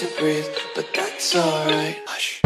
to breathe, but that's alright. Hush.